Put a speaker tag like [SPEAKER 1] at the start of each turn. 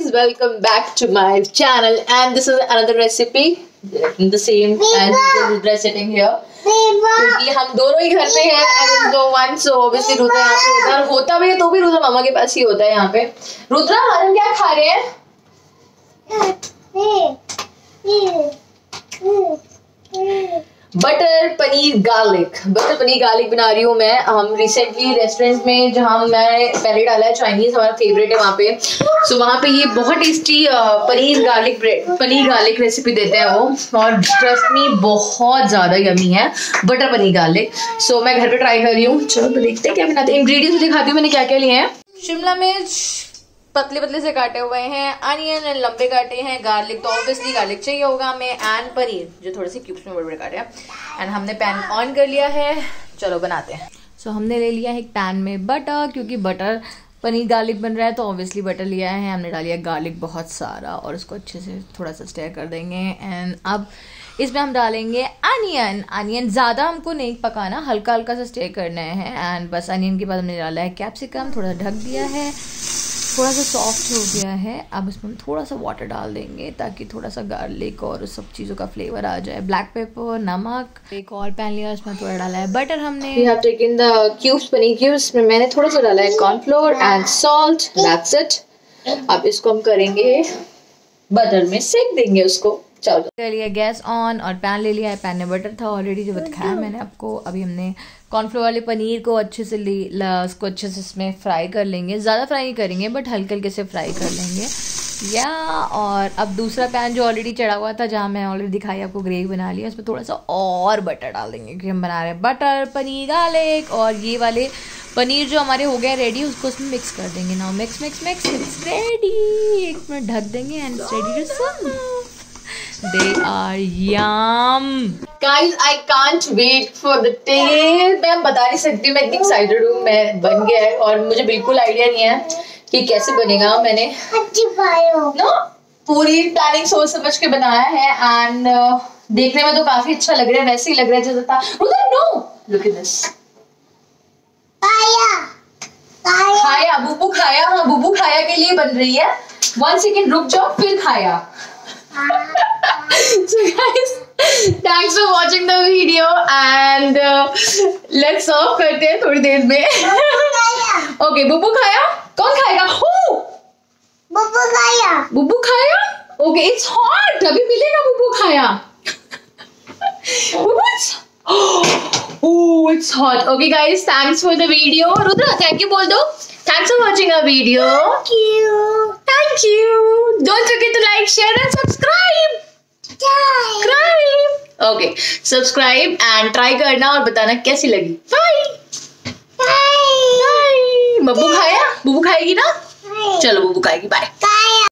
[SPEAKER 1] guys welcome back to my channel and this is another recipe the same as dress sitting here क्योंकि हम दोनों ही घर पे हैं एंड दो वन सो ऑब्वियसली रुद्रा यहाँ पे होता है होता भी है तो भी रुद्रा मामा के पास ही होता है यहाँ पे रुद्रा हम क्या खा रहे हैं butter paneer garlic butter paneer garlic बना रही हूँ मैं। हम रिसेंटली रेस्टोरेंट में जहाँ मैं पहले डाला है चाइनीज़ हमारा फेवरेट है वहाँ पे। सो वहाँ पे ये बहुत tasty paneer garlic bread paneer garlic recipe देते हैं वो। और ट्रस्ट मी बहुत ज़्यादा यमी है। बटर पनीर गार्लिक सो मैं घर पर ट्राई कर रही हूँ। चलो तो देखते हैं क्या बनाते हैं। इंग्रेडिएंट्स दिखाती हूँ मैंने क्या क्या लिए हैं। शिमला मिर्च पतले पतले से काटे हुए हैं अनियन एंड लंबे काटे हैं गार्लिक तो ऑब्वियसली गार्लिक चाहिए होगा हमें एंड पनीर जो थोड़े से क्यूब्स में बड़े बड़े काटे हैं। एंड हमने पैन ऑन कर लिया है। चलो बनाते हैं। सो so, हमने ले लिया है एक पैन में बटर क्योंकि बटर पनीर गार्लिक बन रहा है तो ऑब्वियसली बटर लिया है। हमने डालिया गार्लिक बहुत सारा और उसको अच्छे से थोड़ा सा स्टेयर कर देंगे। एंड अब इसमें हम डालेंगे अनियन अनियन ज़्यादा हमको नहीं पकाना हल्का हल्का सा स्टे करना है। एंड बस अनियन के बाद हमने डाला है कैप्सिकम थोड़ा ढक दिया है। थोड़ा सा सॉफ्ट हो गया है, अब इसमें थोड़ा सा वाटर डाल देंगे ताकि थोड़ा सा गार्लिक और सब चीज़ों का फ्लेवर आ जाए। ब्लैक पेपर नमक, एक और पैन लिया, उसमें थोड़ा डाला है। बटर हमने we have taken the cubes paneer cubes में मैंने थोड़ा सा डाला है cornflour and salt that's it अब इसको हम करेंगे बटर में सेक देंगे उसको। चलो। लिया गैस ऑन और पैन ले लिया है पैन में बटर था ऑलरेडी जो दिखाया मैंने आपको। अभी हमने कॉर्नफ्लोर वाले पनीर को अच्छे से ले उसको अच्छे से इसमें फ्राई कर लेंगे। ज़्यादा फ्राई नहीं करेंगे बट हल्के हल्के से फ्राई कर लेंगे। या और अब दूसरा पैन जो ऑलरेडी चढ़ा हुआ था जहाँ मैं ऑलरेडी दिखाई आपको ग्रेवी बना लिया उसमें थोड़ा सा और बटर डाल देंगे क्योंकि हम बना रहे हैं बटर पनीर गार्लिक और ये वाले पनीर जो हमारे हो गए रेडी उसको उसमें मिक्स कर देंगे। Now mix mix mix it's ready एक मिनट ढक देंगे and ready to serve They are yum. Guys, I can't wait for the taste. मैं बता नहीं सकती मैं इतनी एक्साइटेड हूँ मैं बन गया है और मुझे बिल्कुल आइडिया नहीं है कि कैसे बनेगा मैंने। नो पूरी प्लानिंग सोच समझ के बनाया है एंड uh, देखने में तो काफ़ी अच्छा लग रहा है वैसे ही लग रहा है जैसा था नो लुक एट दिस खाया। बुबू खाया। हाँ बुबू खाया के लिए बन रही है। वन सेकेंड रुक जाओ फिर खाया। So guys thanks for watching the video and uh, let's serve करते हैं थोड़ी देर में ओके बुब्बू खाया कौन खाएगा बुब्बू खाया बुब्बू खाया ओके इट्स हॉट अभी मिलेगा बुब्बू खाया Oh, it's hot. Okay, guys, thanks for the video. Rudra, thank you, बोल दो. Thanks for watching our video. Thank you. Thank you. Don't forget to like, share, and subscribe. Okay subscribe and try करना और बताना कैसी लगी। Bye bye Babbu खाया? बुबू खाएगी ना? चलो बुबू खाएगी बाय